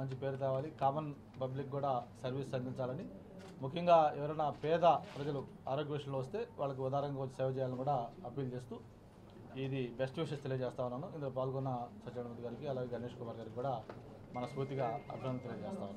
మంచి పేరు తేవాలి. కామన్ పబ్లిక్ కూడా సర్వీస్ అందించాలని. ముఖ్యంగా ఎవరైనా పేద ప్రజలు ఆరోగ్య విషయంలో వస్తే వాళ్ళకి ఉదారంగా వచ్చి సేవ చేయాలని కూడా అప్పీల్ చేస్తూ ఇది బెస్ట్ విషెస్ తెలియజేస్తా ఉన్నాను. ఇందులో పాల్గొన్న సత్యనారాయణ గారికి అలాగే గణేష్ కుమార్ గారికి కూడా మనస్ఫూర్తిగా అభినందన తెలియజేస్తా ఉన్నాను.